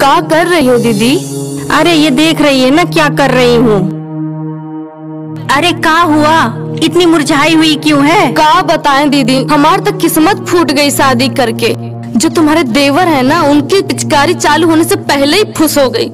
का कर रही हो दीदी? अरे ये देख रही है ना क्या कर रही हूँ। अरे का हुआ? इतनी मुरझाई हुई क्यों है? का बताएँ दीदी? हमारे तक किस्मत फूट गई शादी करके। जो तुम्हारे देवर है ना उनकी पिचकारी चालू होने से पहले ही फुस हो गई।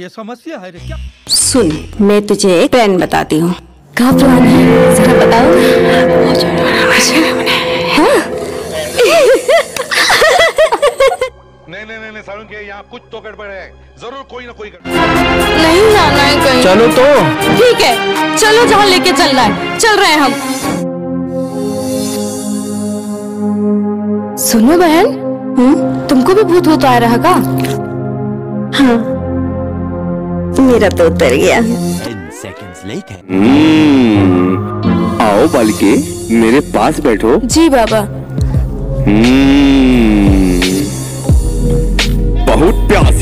ये समस्या है क्या? सुन मैं तुझे एक प्लान बताती हूँ। का प्लान है? जरा बताओ। सारुण के यहाँ कुछ तो गड़बड़ है। ज़रूर कोई ना कोई गड़बड़। नहीं जाना है कहीं। चलो तो। ठीक है चलो जहाँ लेके चलना है। चल रहे हैं हम। सुनो बहन हम्म तुमको भी भूत होता आ रहा का? मेरा तो उतर गया। हम्म, आओ बालिके मेरे पास बैठो। जी बाबा। हम्म,